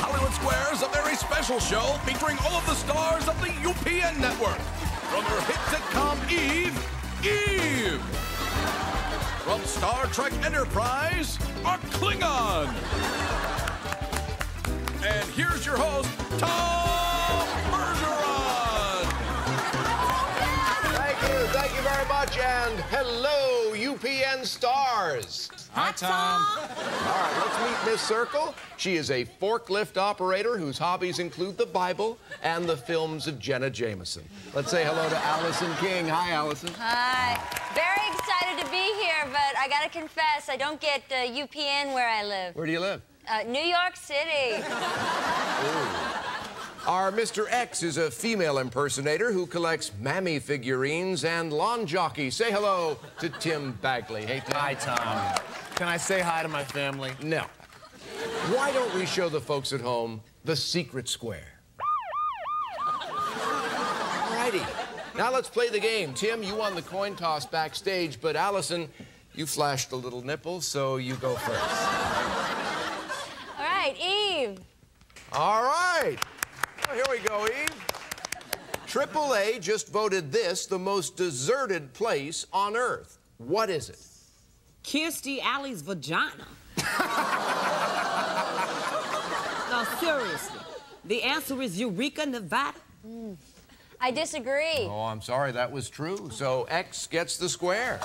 Hollywood Squares, a very special show featuring all of the stars of the UPN network. From her hit sitcom Eve, Eve. From Star Trek Enterprise, a Klingon. And here's your host, Tom much, and hello, UPN stars. Hi, Tom. All right, let's meet Miss Circle. She is a forklift operator whose hobbies include the Bible and the films of Jenna Jameson. Let's say hello to Allison King. Hi, Allison. Hi. Very excited to be here, but I gotta confess, I don't get uh, UPN where I live. Where do you live? Uh, New York City. Our Mr. X is a female impersonator who collects mammy figurines and lawn jockeys. Say hello to Tim Bagley. Hey, Tim. Hi, Tom. Can I say hi to my family? No. Why don't we show the folks at home the secret square? All righty. Now let's play the game. Tim, you won the coin toss backstage, but Allison, you flashed a little nipple, so you go first. All right, Eve. All right. Well, here we go, Eve. Triple A just voted this the most deserted place on Earth. What is it? Kirstie Alley's vagina. no, seriously. The answer is Eureka, Nevada. I disagree. Oh, I'm sorry, that was true. So X gets the square.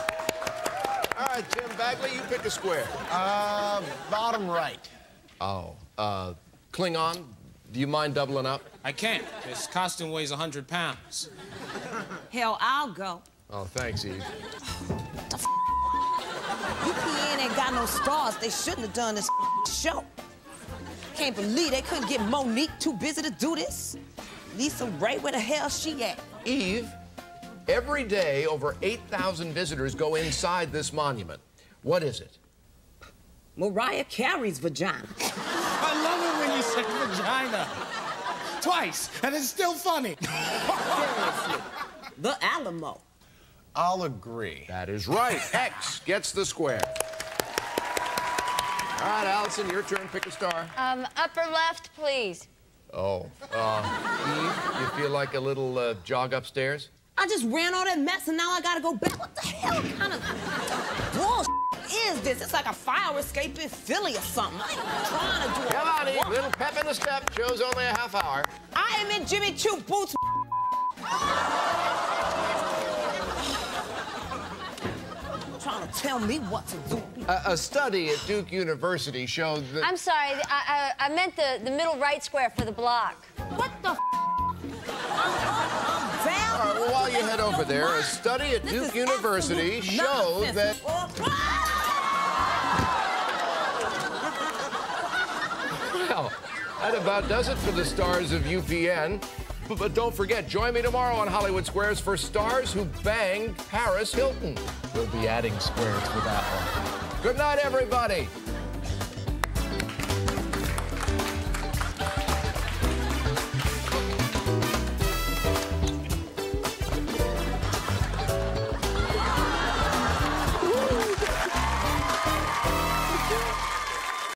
All right, Tim Bagley, you pick a square. Uh, bottom right. Oh, uh, Klingon, do you mind doubling up? I can't. This costume weighs 100 pounds. Hell, I'll go. Oh, thanks, Eve. The UPN ain't got no stars. They shouldn't have done this show. Can't believe they couldn't get Mo'Nique too busy to do this. LisaRaye, where the hell she at? Eve, every day over 8,000 visitors go inside this monument. What is it? Mariah Carey's vagina. I love it when you say vagina. Twice, and it's still funny. Seriously. The Alamo. I'll agree. That is right. X gets the square. All right, Allison, your turn. Pick a star. Um, upper left, please. Oh, uh, Eve, you feel like a little uh, jog upstairs? I just ran all that mess and now I gotta go back. What the hell kind of bullshit is this? It's like a fire escape in Philly or something. I ain't trying to do Come on, Eve. it. Little pep in the step. Show's only a half hour. I am in Jimmy Choo boots. trying to tell me what to do. A, a study at Duke University showed that. I'm sorry, I, I, I meant the, the middle right square for the block. What the f? I'm up, I'm down. All right, well, while you head over there, a study at This Duke University absolute showed nonsense. that. Well, that about does it for the stars of UPN. But, don't forget, join me tomorrow on Hollywood Squares for stars who banged Paris Hilton. We'll be adding squares for that one. Good night, everybody.